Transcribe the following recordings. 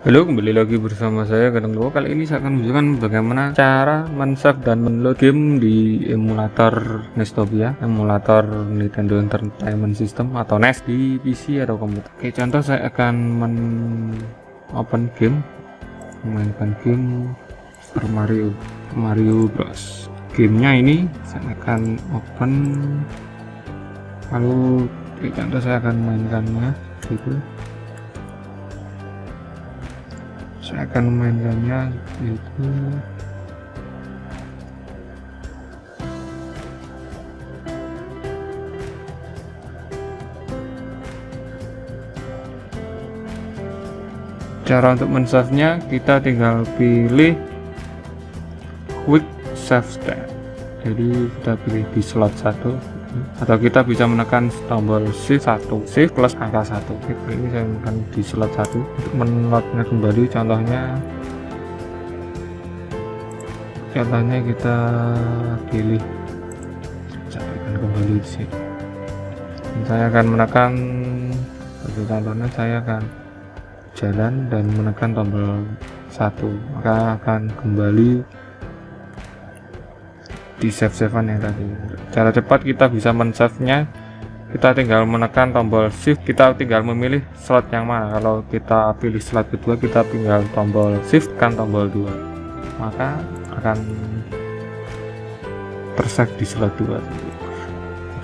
Halo kembali lagi bersama saya Kadang Lupa Kali ini saya akan menunjukkan bagaimana cara men-save dan menload game di emulator Nestopia Emulator Nintendo Entertainment System atau NES di PC atau komputer. Oke contoh saya akan men open game Memainkan game Super Mario Mario Bros. Gamenya ini saya akan open. Lalu contoh saya akan mainkannya. Gitu saya akan memainkannya yaitu cara untuk mensave nya kita tinggal pilih quick save state. Jadi kita pilih di slot 1 atau kita bisa menekan tombol shift 1 shift plus angka 1 ini saya menekan di slot 1 untuk menloadnya kembali. Contohnya contohnya kita pilih saya kembali di sini. Saya akan menekan sebagai contohnya saya akan jalan dan menekan tombol 1 maka akan kembali di save savean yang tadi. Cara cepat kita bisa men-save nya kita tinggal menekan tombol shift kita tinggal memilih slot yang mana. Kalau kita pilih slot kedua kita tinggal tombol shift kan tombol 2 maka akan tersave di slot 2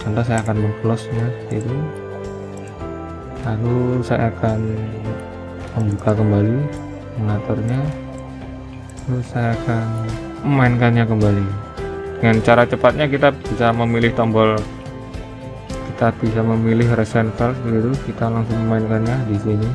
contoh saya akan mengclose nya itu. Lalu saya akan membuka kembali mengaturnya lalu saya akan memainkannya kembali dengan cara cepatnya kita bisa memilih tombol kita bisa memilih reset valve gitu kita langsung memainkannya di sini.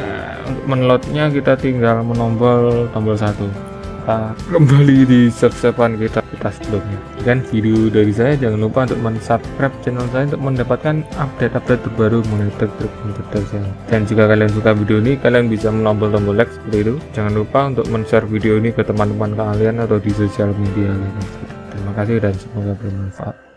Nah, untuk menloadnya kita tinggal menombol tombol satu kita kembali di subscribe kita kita sebelumnya. Dan video dari saya jangan lupa untuk mensubscribe channel saya untuk mendapatkan update-update terbaru mengenai trik-trik komputer saya. Dan jika kalian suka video ini kalian bisa menombol tombol like seperti itu. Jangan lupa untuk men-share video ini ke teman-teman kalian atau di sosial media lainnya terima kasih dan semoga bermanfaat